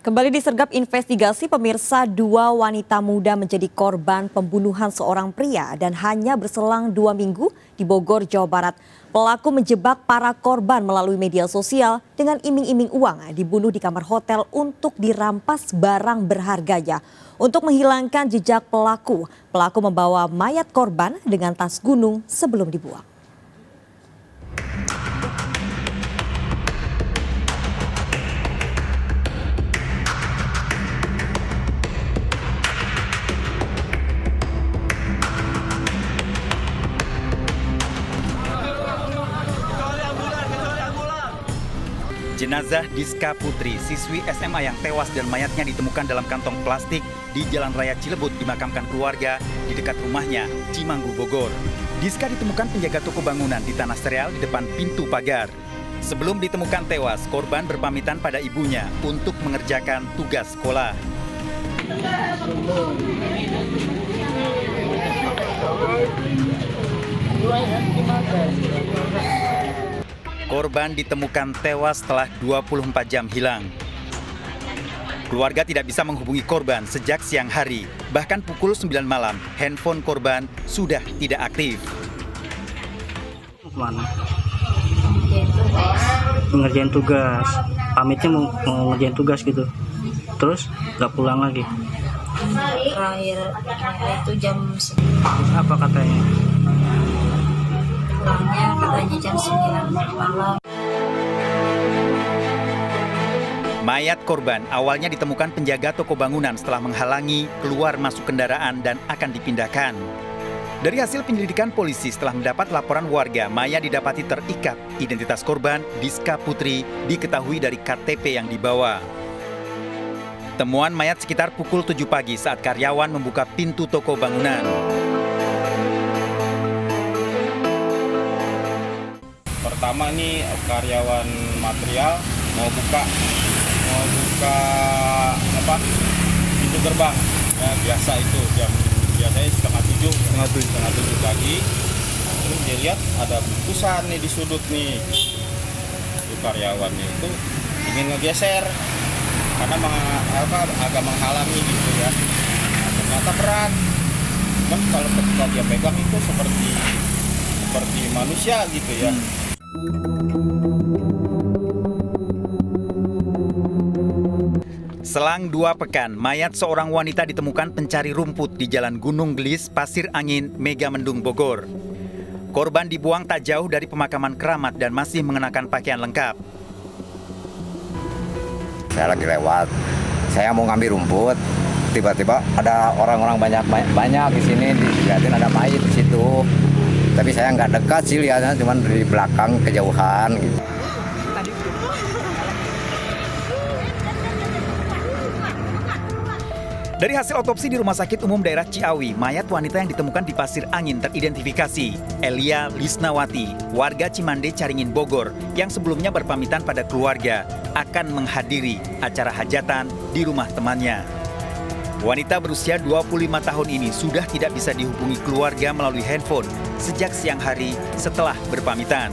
Kembali disergap investigasi pemirsa dua wanita muda menjadi korban pembunuhan seorang pria dan hanya berselang dua minggu di Bogor, Jawa Barat. Pelaku menjebak para korban melalui media sosial dengan iming-iming uang dibunuh di kamar hotel untuk dirampas barang berharganya. Untuk menghilangkan jejak pelaku, pelaku membawa mayat korban dengan tas gunung sebelum dibuang. Jenazah Diska Putri, siswi SMA yang tewas dan mayatnya ditemukan dalam kantong plastik di Jalan Raya Cilebut dimakamkan keluarga di dekat rumahnya, Cimanggu, Bogor. Diska ditemukan penjaga toko bangunan di tanah sereal di depan pintu pagar. Sebelum ditemukan tewas, korban berpamitan pada ibunya untuk mengerjakan tugas sekolah. Korban ditemukan tewas setelah 24 jam hilang. Keluarga tidak bisa menghubungi korban sejak siang hari. Bahkan pukul 9 malam, handphone korban sudah tidak aktif. Mana? Ngerjain tugas. Pamitnya mau, mau ngerjain tugas gitu. Terus nggak pulang lagi. terakhir itu jam apa katanya? Pulangnya katanya jam 9 malam Mayat korban awalnya ditemukan penjaga toko bangunan setelah menghalangi keluar masuk kendaraan dan akan dipindahkan. Dari hasil penyelidikan polisi setelah mendapat laporan warga, Maya didapati terikat. Identitas korban, Diska Putri, diketahui dari KTP yang dibawa. Temuan mayat sekitar pukul 7 pagi saat karyawan membuka pintu toko bangunan. Pertama ini karyawan material mau buka mau buka apa pintu gerbang. Ya biasa itu jam biasanya setengah tujuh setengah tujuh. setengah tujuh pagi. Terus dia lihat ada bungkusan nih di sudut nih. Itu karyawannya itu ingin ngegeser. Karena meng- apa, agak menghalangi gitu ya. Nah, ternyata berat. Kan kalau ketika dia pegang itu seperti seperti manusia gitu ya Selang dua pekan, mayat seorang wanita ditemukan pencari rumput di Jalan Gunung Gelis, Pasir Angin, Megamendung, Bogor. Korban dibuang tak jauh dari pemakaman keramat dan masih mengenakan pakaian lengkap. saya lagi lewat saya mau ngambil rumput tiba-tiba ada orang-orang banyak banyak di sini dilihatin ada mayat di situ tapi saya nggak dekat sih lihatnya cuman dari belakang kejauhan gitu Dari hasil otopsi di Rumah Sakit Umum Daerah Ciawi, mayat wanita yang ditemukan di Pasir Angin teridentifikasi Elia Lisnawati, warga Cimande Caringin Bogor, yang sebelumnya berpamitan pada keluarga akan menghadiri acara hajatan di rumah temannya. Wanita berusia 25 tahun ini sudah tidak bisa dihubungi keluarga melalui handphone sejak siang hari setelah berpamitan.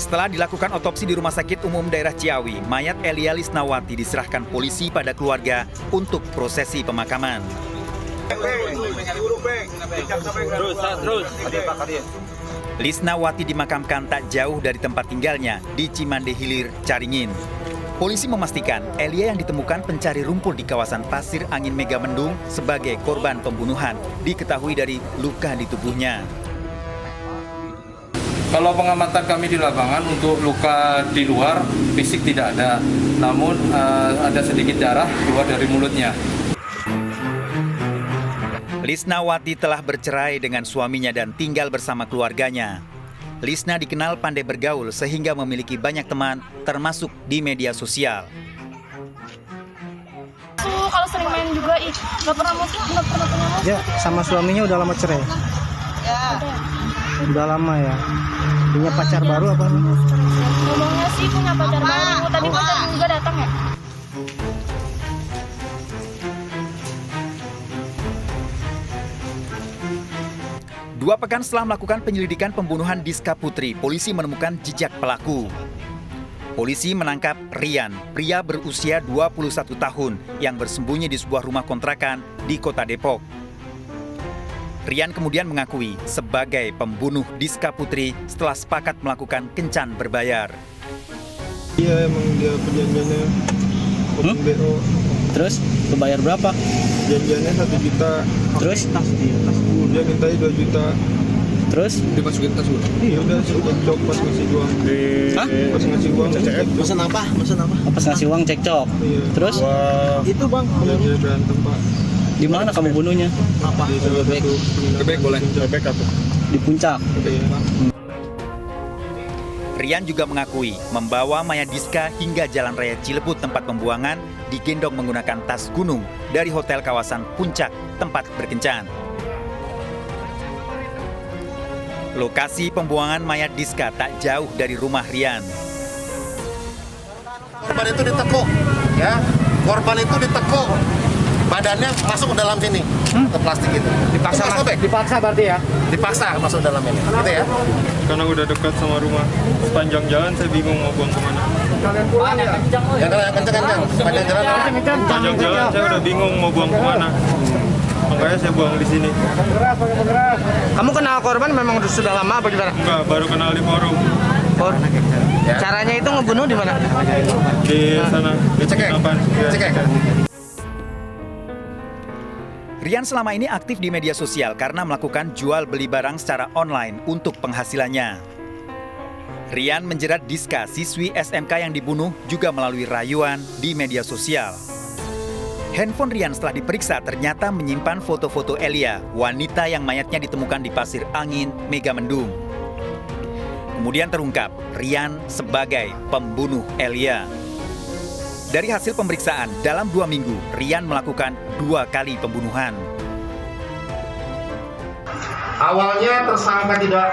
Setelah dilakukan otopsi di Rumah Sakit Umum Daerah Ciawi, mayat Elia Lisnawati diserahkan polisi pada keluarga untuk prosesi pemakaman. Lisnawati dimakamkan tak jauh dari tempat tinggalnya di Cimande Hilir, Caringin. Polisi memastikan Elia yang ditemukan pencari rumput di kawasan Pasir Angin Megamendung sebagai korban pembunuhan diketahui dari luka di tubuhnya. Kalau pengamatan kami di lapangan untuk luka di luar fisik tidak ada, namun eh, ada sedikit darah keluar dari mulutnya. Lisnawati telah bercerai dengan suaminya dan tinggal bersama keluarganya. Lisna dikenal pandai bergaul sehingga memiliki banyak teman termasuk di media sosial. Aku kalau sering main juga, ih, nggak pernah musik, nggak pernah punya musik. Ya sama suaminya udah lama cerai. Udah lama ya. Punya pacar baru apa? Ngomongnya sih punya pacar baru, tadi pacar juga datang Dua pekan setelah melakukan penyelidikan pembunuhan Diska Putri, polisi menemukan jejak pelaku. Polisi menangkap Rian, pria berusia 21 tahun yang bersembunyi di sebuah rumah kontrakan di kota Depok. Rian kemudian mengakui sebagai pembunuh Diska Putri setelah sepakat melakukan kencan berbayar. Iya emang dia perjanjiannya Hmm? BO Terus berbayar berapa? Janjiannya satu juta Terus Dia minta dua juta terus Dimasukin tas gue Iya udah cocok pas ngasih uang Hah? Pas ngasih uang Pesan apa? Pesan apa? pas ngasih uang cekcok. Iya Terus Itu bang. Dia dia berantem pak di mana kamu bunuhnya? Apa? Di satu Bebek boleh. Bebek apa? Di puncak. Iya Rian juga mengakui membawa mayat Diska hingga Jalan Raya Cilebut tempat pembuangan digendong menggunakan tas gunung dari hotel kawasan Puncak tempat berkencan. Lokasi pembuangan mayat Diska tak jauh dari rumah Rian. Korban itu ditekuk, ya. Korban itu ditekuk. Badannya masuk ke dalam sini, ke plastik itu. Dipaksa masuk, Dipaksa berarti ya? Dipaksa masuk dalam ini, gitu ya. Karena udah dekat sama rumah. Sepanjang jalan saya bingung mau buang ke mana. Yang kalian kenceng-kenceng, sepanjang jalan. Sepanjang jalan saya udah bingung mau buang ke mana. Makanya saya buang di sini. Kamu kenal korban memang sudah lama apa gimana? Enggak, baru kenal di forum. Oh, Caranya itu ngebunuh di mana? Di sana Di Cekek. Cekek. Rian selama ini aktif di media sosial karena melakukan jual beli barang secara online untuk penghasilannya. Rian menjerat Diska, siswi SMK yang dibunuh juga melalui rayuan di media sosial. Handphone Rian setelah diperiksa ternyata menyimpan foto-foto Elia, wanita yang mayatnya ditemukan di pasir angin Megamendung. Kemudian terungkap Rian sebagai pembunuh Elia. Dari hasil pemeriksaan, dalam dua minggu, Rian melakukan dua kali pembunuhan. Awalnya tersangka tidak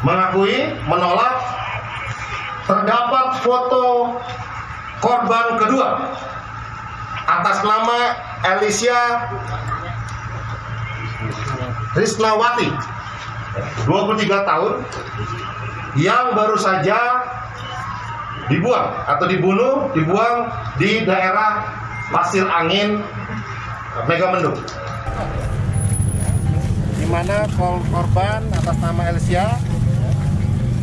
mengakui, menolak. Terdapat foto korban kedua atas nama Alicia Risnawati, 23 tahun, yang baru saja dibuang atau dibunuh, dibuang di daerah Pasir Angin, Megamendung. Di mana kor- korban atas nama Elsia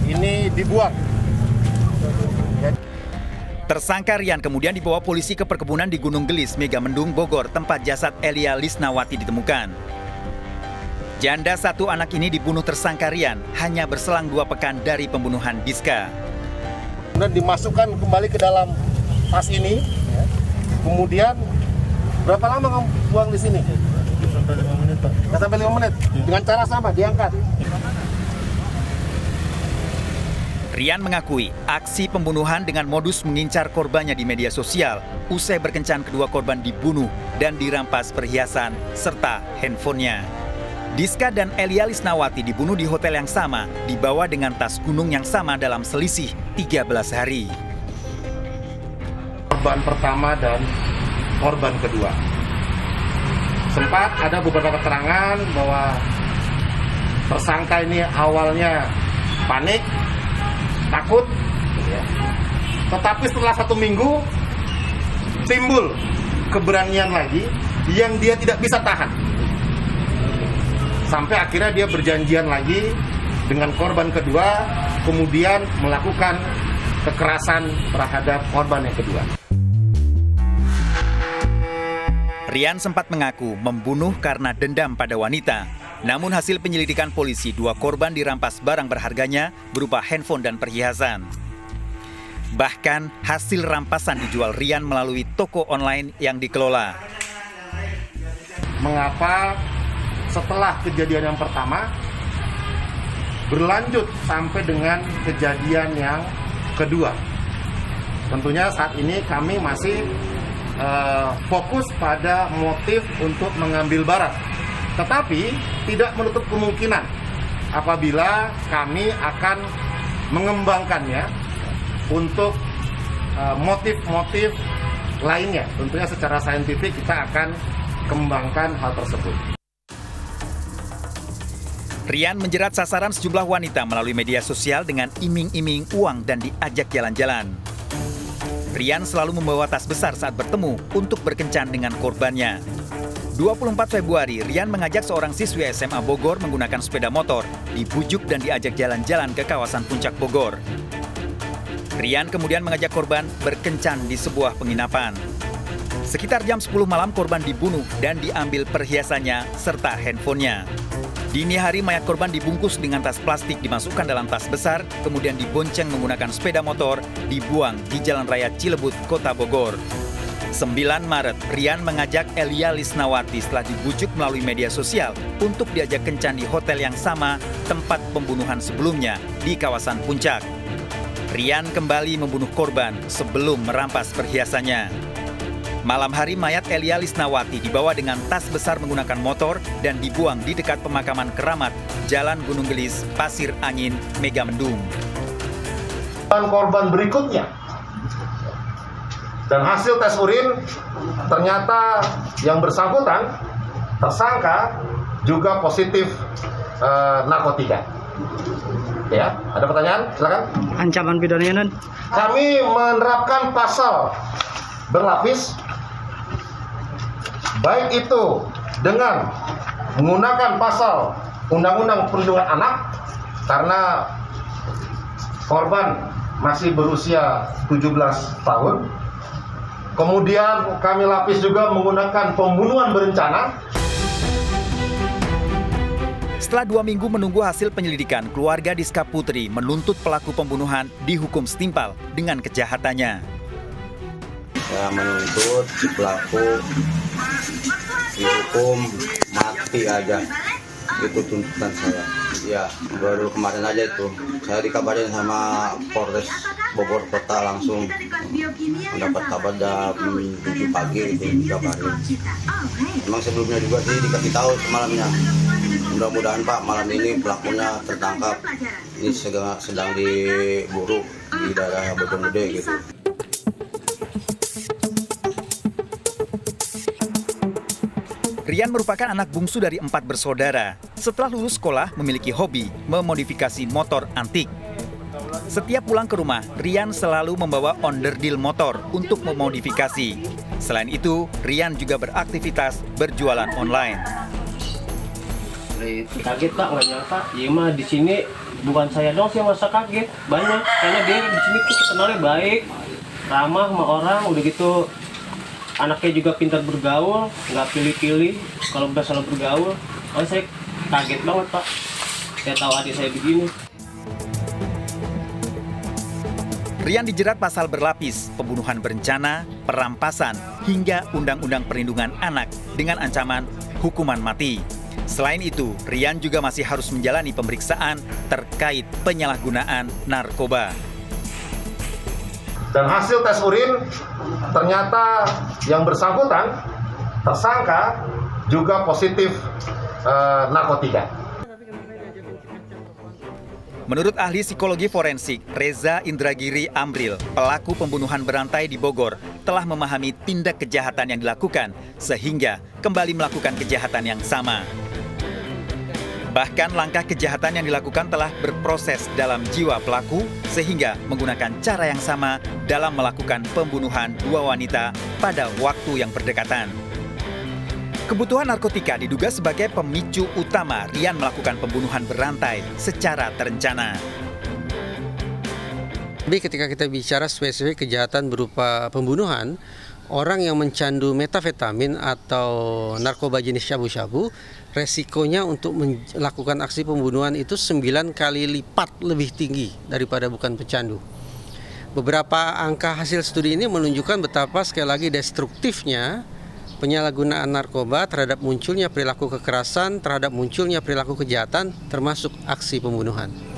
ini dibuang. Tersangka Rian kemudian dibawa polisi ke perkebunan di Gunung Gelis, Megamendung, Bogor, tempat jasad Elia Lisnawati ditemukan. Janda satu anak ini dibunuh tersangka Rian hanya berselang dua pekan dari pembunuhan Diska. Kemudian dimasukkan kembali ke dalam tas ini. ya. Kemudian berapa lama kamu buang di sini? Sampai 5 menit Pak sampai 5 menit. Dengan cara sama, diangkat. Rian mengakui aksi pembunuhan dengan modus mengincar korbannya di media sosial. Usai berkencan kedua korban dibunuh dan dirampas perhiasan serta handphonenya. Diska dan Elia Lisnawati dibunuh di hotel yang sama, dibawa dengan tas gunung yang sama dalam selisih 13 hari. Korban pertama dan korban kedua. Sempat ada beberapa keterangan bahwa tersangka ini awalnya panik, takut, tetapi setelah satu minggu timbul keberanian lagi yang dia tidak bisa tahan. Sampai akhirnya dia berjanjian lagi dengan korban kedua, kemudian melakukan kekerasan terhadap korban yang kedua. Rian sempat mengaku membunuh karena dendam pada wanita. Namun hasil penyelidikan polisi, dua korban dirampas barang berharganya berupa handphone dan perhiasan. Bahkan hasil rampasan dijual Rian melalui toko online yang dikelola. Mengapa setelah kejadian yang pertama berlanjut sampai dengan kejadian yang kedua? Tentunya saat ini kami masih eh, fokus pada motif untuk mengambil barang. Tetapi tidak menutup kemungkinan apabila kami akan mengembangkannya untuk eh, motif-motif lainnya. Tentunya secara saintifik kita akan kembangkan hal tersebut. Rian menjerat sasaran sejumlah wanita melalui media sosial dengan iming-iming uang dan diajak jalan-jalan. Rian selalu membawa tas besar saat bertemu untuk berkencan dengan korbannya. 24 Februari, Rian mengajak seorang siswi SMA Bogor menggunakan sepeda motor, dibujuk dan diajak jalan-jalan ke kawasan Puncak Bogor. Rian kemudian mengajak korban berkencan di sebuah penginapan. Sekitar jam 10 malam korban dibunuh dan diambil perhiasannya serta handphonenya. Dini hari mayat korban dibungkus dengan tas plastik dimasukkan dalam tas besar, kemudian dibonceng menggunakan sepeda motor, dibuang di Jalan Raya Cilebut, Kota Bogor. 9 Maret, Rian mengajak Elia Lisnawati setelah dibujuk melalui media sosial untuk diajak kencan di hotel yang sama tempat pembunuhan sebelumnya di kawasan Puncak. Rian kembali membunuh korban sebelum merampas perhiasannya. Malam hari mayat Elia Lisnawati dibawa dengan tas besar menggunakan motor dan dibuang di dekat pemakaman keramat Jalan Gunung Gelis, Pasir Angin, Megamendung. Korban berikutnya dan hasil tes urin ternyata yang bersangkutan tersangka juga positif eh, narkotika. Ya, ada pertanyaan? Silakan. Ancaman pidananya, Kami menerapkan pasal berlapis baik itu dengan menggunakan pasal Undang-Undang Perlindungan Anak karena korban masih berusia 17 tahun. Kemudian kami lapis juga menggunakan pembunuhan berencana. Setelah dua minggu menunggu hasil penyelidikan, keluarga Diska Putri menuntut pelaku pembunuhan dihukum setimpal dengan kejahatannya. Saya menuntut pelaku dihukum mati aja. Itu tuntutan saya. Ya baru kemarin aja itu. Saya dikabarin sama Polres Bogor Kota langsung. Mendapat kabar jam 7 pagi itu dikabarin. Memang sebelumnya juga sih dikasih tahu semalamnya. Mudah-mudahan Pak malam ini pelakunya tertangkap. Ini sedang, sedang diburu di daerah Bojonggede gitu Rian merupakan anak bungsu dari empat bersaudara. Setelah lulus sekolah, memiliki hobi memodifikasi motor antik. Setiap pulang ke rumah, Rian selalu membawa onderdil motor untuk memodifikasi. Selain itu, Rian juga beraktivitas berjualan online. Kaget pak, nggak nyangka. Iya mah di sini bukan saya dong sih masa kaget, banyak. Karena dia di sini tuh kenalnya baik, ramah sama orang, udah gitu anaknya juga pintar bergaul nggak pilih-pilih kalau udah salah bergaul oh saya kaget banget pak saya tahu adik saya begini Rian dijerat pasal berlapis, pembunuhan berencana, perampasan, hingga Undang-Undang Perlindungan Anak dengan ancaman hukuman mati. Selain itu, Rian juga masih harus menjalani pemeriksaan terkait penyalahgunaan narkoba. Dan hasil tes urin ternyata yang bersangkutan tersangka juga positif eh, narkotika. Menurut ahli psikologi forensik Reza Indragiri Amril, pelaku pembunuhan berantai di Bogor telah memahami tindak kejahatan yang dilakukan sehingga kembali melakukan kejahatan yang sama. Bahkan langkah kejahatan yang dilakukan telah berproses dalam jiwa pelaku sehingga menggunakan cara yang sama dalam melakukan pembunuhan dua wanita pada waktu yang berdekatan. Kebutuhan narkotika diduga sebagai pemicu utama Rian melakukan pembunuhan berantai secara terencana. Tapi ketika kita bicara spesifik kejahatan berupa pembunuhan, orang yang mencandu metafetamin atau narkoba jenis syabu-syabu resikonya untuk melakukan aksi pembunuhan itu 9 kali lipat lebih tinggi daripada bukan pecandu. Beberapa angka hasil studi ini menunjukkan betapa sekali lagi destruktifnya penyalahgunaan narkoba terhadap munculnya perilaku kekerasan, terhadap munculnya perilaku kejahatan termasuk aksi pembunuhan.